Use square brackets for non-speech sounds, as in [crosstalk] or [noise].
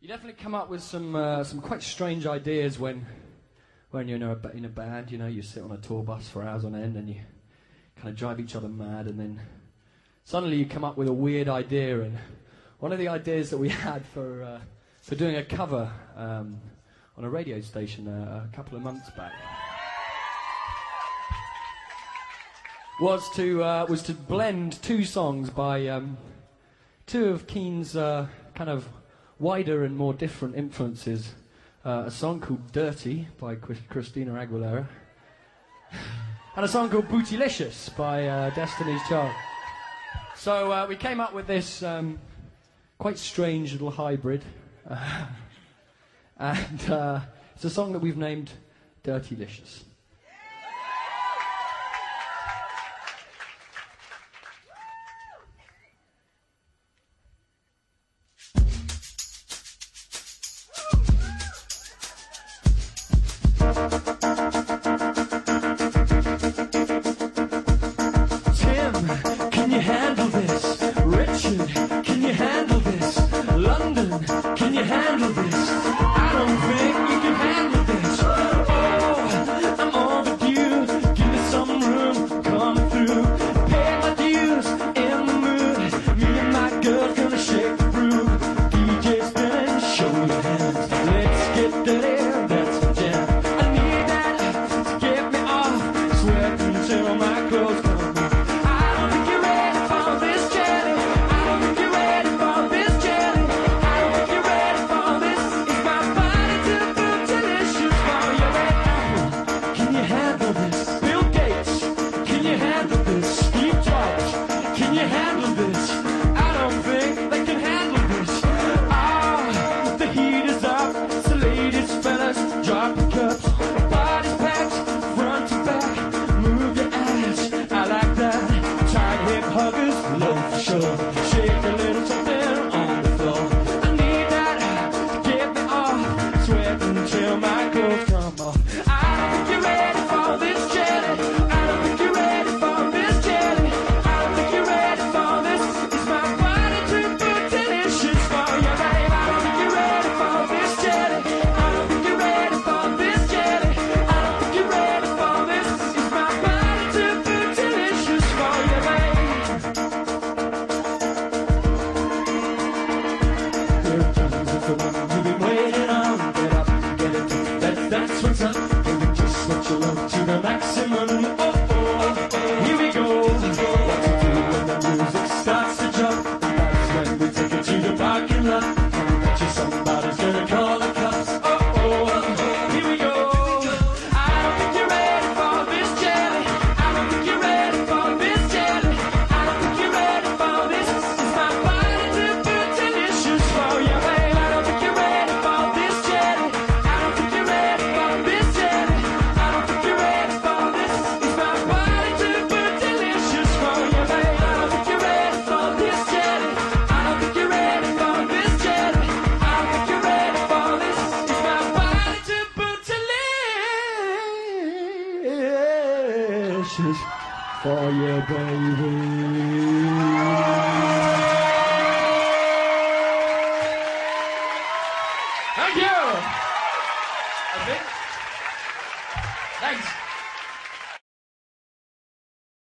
You definitely come up with some uh, some quite strange ideas when when you're in a, in a band. You know, you sit on a tour bus for hours on end and you kind of drive each other mad, and then suddenly you come up with a weird idea. And one of the ideas that we [laughs] had for uh, for doing a cover um, on a radio station uh, a couple of months back. was to uh, was to blend two songs by um, two of Keane's uh, kind of wider and more different influences. Uh, a song called Dirrty by Christina Aguilera, [laughs] and a song called Bootylicious by uh, Destiny's Child. So uh, we came up with this um, quite strange little hybrid. [laughs] and uh, it's a song that we've named Dirtylicious. love show. that's what's just what you love to the maximum. Christmas for you, baby. Thank you. Thanks.